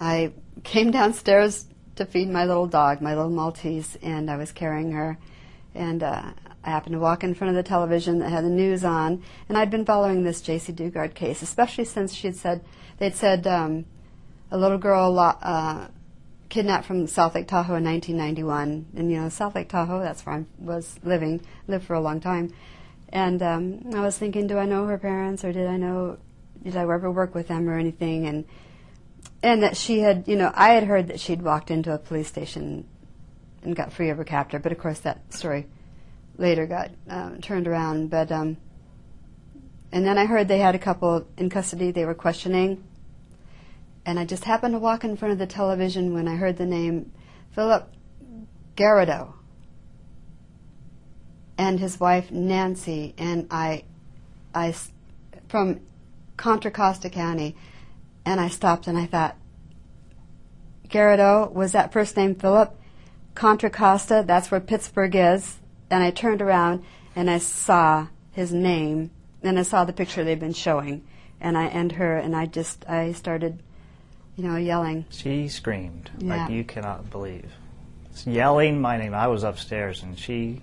I came downstairs to feed my little dog, my little Maltese, and I was carrying her. And uh, I happened to walk in front of the television that had the news on, and I'd been following this Jaycee Dugard case, especially since she had said they'd said um, a little girl uh, kidnapped from South Lake Tahoe in 1991, and you know South Lake Tahoe, that's where I was living, lived for a long time, and um, I was thinking, do I know her parents, or did I know, did I ever work with them or anything, and and that she had, you know, I had heard that she'd walked into a police station and got free of her captor, but of course that story later got um, turned around. But um, and then I heard they had a couple in custody. They were questioning, and I just happened to walk in front of the television when I heard the name Phillip Garrido and his wife Nancy, and I, I from Contra Costa County and I stopped and I thought, Garrido, was that first name Phillip? Contra Costa, that's where Pittsburg is. And I turned around and I saw his name, and I saw the picture they've been showing, and I and her, and I just I started, you know, yelling. She screamed Yeah. like you cannot believe, yelling my name. I was upstairs, and she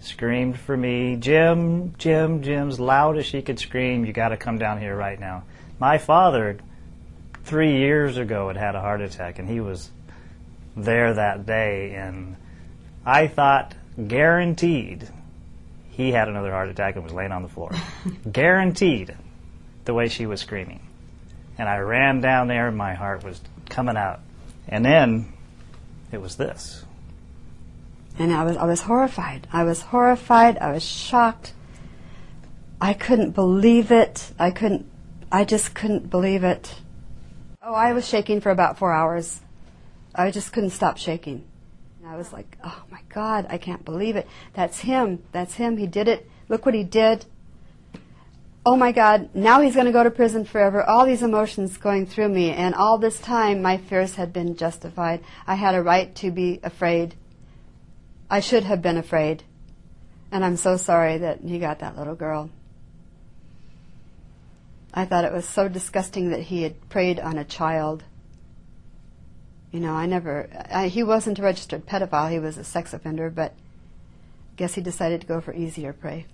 screamed for me, Jim, Jim, Jim, as loud as she could scream. You got to come down here right now. My father, three years ago, had had a heart attack, and he was there that day, and I thought guaranteed he had another heart attack and was laying on the floor. guaranteed, the way she was screaming. And I ran down there, and my heart was coming out. And then it was this. And I was I was horrified. I was horrified. I was shocked. I couldn't believe it. I couldn't. I just couldn't believe it. Oh, I was shaking for about four hours. I just couldn't stop shaking. And I was like, oh my God, I can't believe it. That's him. That's him. He did it. Look what he did. Oh my God, now he's going to go to prison forever. All these emotions going through me, and all this time my fears had been justified. I had a right to be afraid. I should have been afraid. And I'm so sorry that he got that little girl. I thought it was so disgusting that he had preyed on a child. You know, I never, I, he wasn't a registered pedophile, he was a sex offender, but I guess he decided to go for easier prey.